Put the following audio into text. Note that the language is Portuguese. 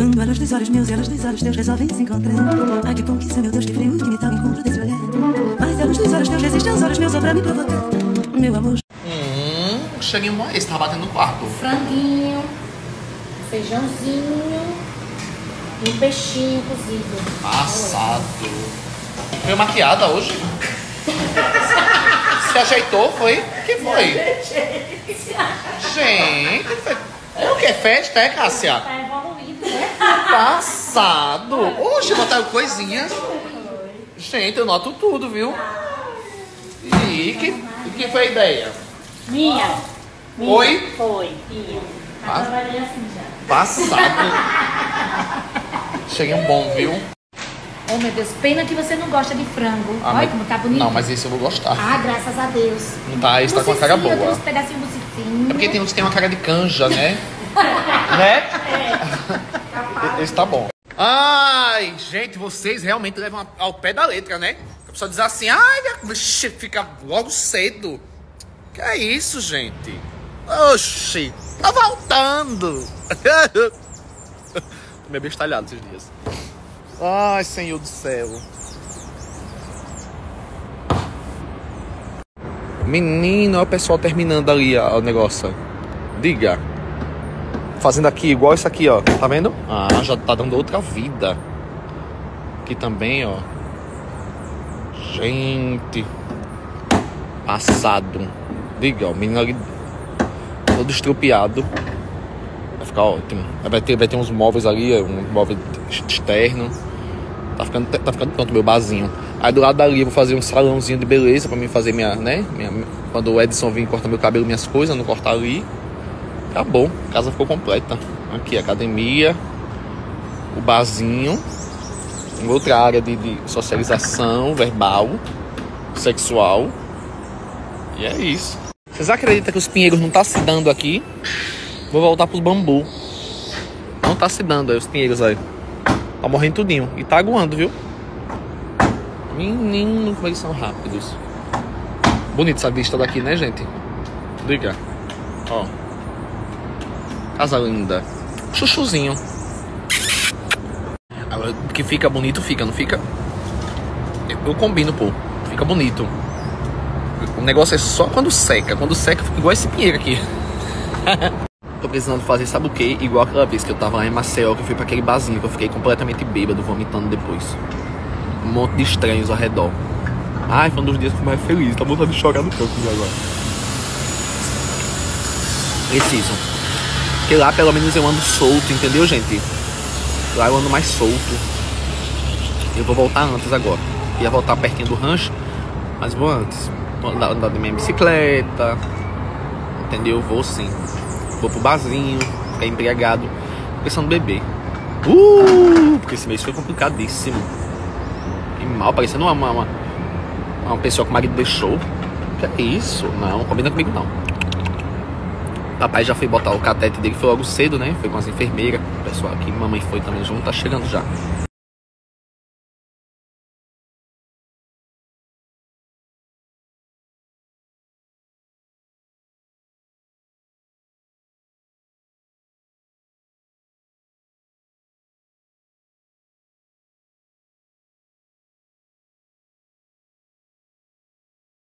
Quando luz dos olhos meus e luz dos olhos teus resolvem se encontrar. Ai que isso, meu Deus, que frio, que me tal encontro desse olhar. Mas luz dos olhos teus resiste aos olhos meus só pra me provocar. Meu amor. Hum, cheguei uma esse, tava batendo no quarto. Franguinho, feijãozinho e um peixinho cozido. Passado. Veio maquiada hoje? Se ajeitou, foi? O que foi? Gente, foi- é o que? Festa, é, Cássia? Tá? Passado. Oxe, botaram coisinhas. Gente, eu noto tudo, viu? E que, que foi a ideia? Minha. minha. Oi? Foi, minha. Ah. Agora assim já. Passado. Cheguei um bom, viu? Oh, meu Deus, pena que você não gosta de frango. Ah, Olha mas- como tá bonito. Não, mas esse eu vou gostar. Ah, graças a Deus. Não tá, esse tá com a cara boa. Uns pedacinhos. É porque tem uns que tem uma cara de canja, né? né? Esse tá bom. Ai, gente, vocês realmente levam ao pé da letra, né? A pessoa diz assim, ai, fica logo cedo. Que é isso, gente? Oxi, tá voltando. Tô meio bestalhado esses dias. Ai, senhor do céu. Menino, olha o pessoal terminando ali ó, o negócio. Diga. Fazendo aqui igual isso aqui, ó. Tá vendo? Ah, já tá dando outra vida. Aqui também, ó. Gente. Passado. Diga, ó. O menino ali todo estrupiado. Vai ficar ótimo. Vai ter, vai ter uns móveis ali, um móvel externo. Tá ficando, tá ficando pronto meu barzinho. Aí do lado dali eu vou fazer um salãozinho de beleza pra mim fazer minha, né? Minha, quando o Edson vir cortar meu cabelo, minhas coisas, não cortar ali. Acabou, a casa ficou completa. Aqui, academia, o barzinho, outra área de, de socialização verbal, sexual. E é isso. Vocês acreditam que os pinheiros não tá se dando aqui? Vou voltar pros bambu. Não tá se dando aí os pinheiros aí. Tá morrendo tudinho. E tá aguando, viu? Menino, como eles são rápidos. Bonita essa vista daqui, né, gente? Liga. Ó. Casa linda. Chuchuzinho. Agora, que fica bonito, fica, não fica? Eu, combino, pô. Fica bonito. O negócio é só quando seca. Quando seca, fica igual esse pinheiro aqui. Tô precisando fazer, sabe o quê? Igual aquela vez que eu tava lá em Maceió, que eu fui pra aquele barzinho, que eu fiquei completamente bêbado, vomitando depois. Um monte de estranhos ao redor. Ai, foi um dos dias que eu fui mais feliz. Tá vontade de chorar no canto agora. Preciso. Porque lá pelo menos eu ando solto, entendeu, gente? Lá eu ando mais solto. Eu vou voltar antes agora. Ia voltar pertinho do rancho, mas vou antes. Vou andar, de minha bicicleta. Entendeu? Vou sim. Vou pro barzinho, ficar embriagado. Pensando beber. Uh! Porque esse mês foi complicadíssimo. E mal, parecendo uma, uma, uma, uma pessoa que o marido deixou. Que é isso? Não, combina comigo não. Papai já foi botar o catete dele, foi logo cedo, né? Foi com as enfermeiras, o pessoal aqui, mamãe foi também junto, tá chegando já.